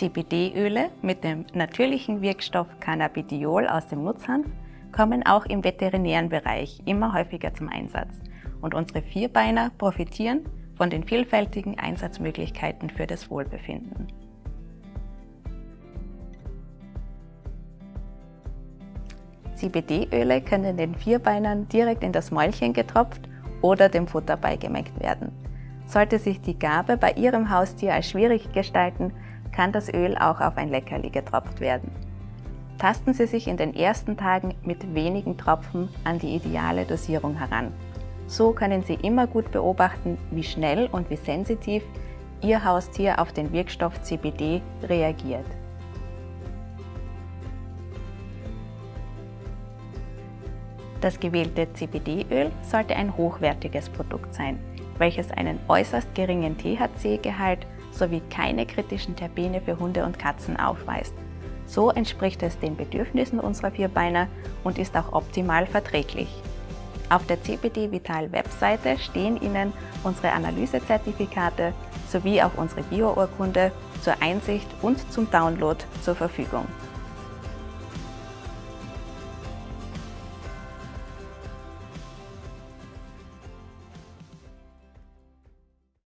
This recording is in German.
CBD-Öle mit dem natürlichen Wirkstoff Cannabidiol aus dem Nutzhanf kommen auch im veterinären Bereich immer häufiger zum Einsatz und unsere Vierbeiner profitieren von den vielfältigen Einsatzmöglichkeiten für das Wohlbefinden. CBD-Öle können den Vierbeinern direkt in das Mäulchen getropft oder dem Futter beigemengt werden. Sollte sich die Gabe bei Ihrem Haustier als schwierig gestalten, kann das Öl auch auf ein Leckerli getropft werden. Tasten Sie sich in den ersten Tagen mit wenigen Tropfen an die ideale Dosierung heran. So können Sie immer gut beobachten, wie schnell und wie sensitiv Ihr Haustier auf den Wirkstoff CBD reagiert. Das gewählte CBD-Öl sollte ein hochwertiges Produkt sein, welches einen äußerst geringen THC-Gehalt sowie keine kritischen Terpene für Hunde und Katzen aufweist. So entspricht es den Bedürfnissen unserer Vierbeiner und ist auch optimal verträglich. Auf der CBD Vital Webseite stehen Ihnen unsere Analysezertifikate sowie auch unsere Biourkunde zur Einsicht und zum Download zur Verfügung.